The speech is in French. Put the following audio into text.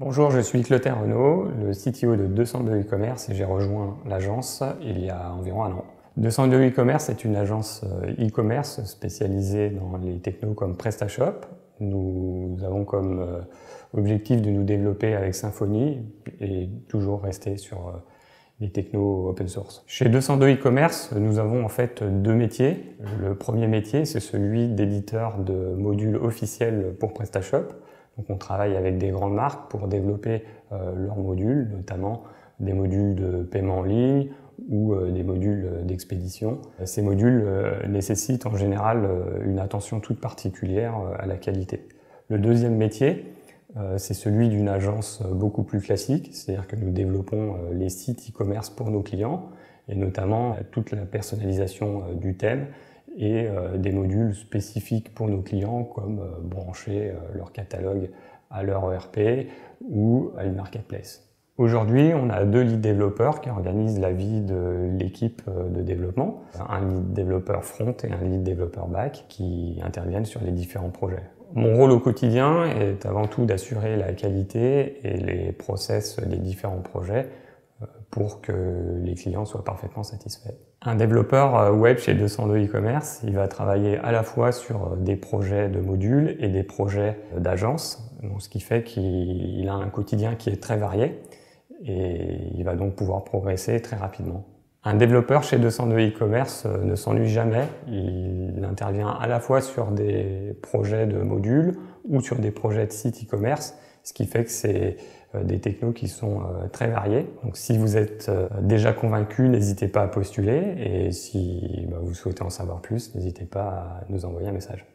Bonjour, je suis Clotaire Renault, le CTO de 202 e-commerce et j'ai rejoint l'agence il y a environ un an. 202 e-commerce est une agence euh, e-commerce spécialisée dans les technos comme PrestaShop. Nous avons comme euh, objectif de nous développer avec Symfony et toujours rester sur euh, les technos open source. Chez 202 e-commerce, nous avons en fait deux métiers. Le premier métier, c'est celui d'éditeur de modules officiels pour PrestaShop. Donc on travaille avec des grandes marques pour développer euh, leurs modules, notamment des modules de paiement en ligne ou euh, des modules d'expédition. Ces modules euh, nécessitent en général une attention toute particulière à la qualité. Le deuxième métier, c'est celui d'une agence beaucoup plus classique, c'est-à-dire que nous développons les sites e-commerce pour nos clients et notamment toute la personnalisation du thème et des modules spécifiques pour nos clients comme brancher leur catalogue à leur ERP ou à une marketplace. Aujourd'hui, on a deux lead développeurs qui organisent la vie de l'équipe euh, de développement. Un lead développeur front et un lead développeur back qui interviennent sur les différents projets. Mon rôle au quotidien est avant tout d'assurer la qualité et les process des différents projets euh, pour que les clients soient parfaitement satisfaits. Un développeur euh, web chez 202 e-commerce, il va travailler à la fois sur des projets de modules et des projets d'agence, ce qui fait qu'il a un quotidien qui est très varié et il va donc pouvoir progresser très rapidement. Un développeur chez 202 e-commerce euh, ne s'ennuie jamais. Il intervient à la fois sur des projets de modules ou sur des projets de sites e-commerce, ce qui fait que c'est euh, des technos qui sont euh, très variés. Donc si vous êtes déjà convaincu, n'hésitez pas à postuler et si bah, vous souhaitez en savoir plus, n'hésitez pas à nous envoyer un message.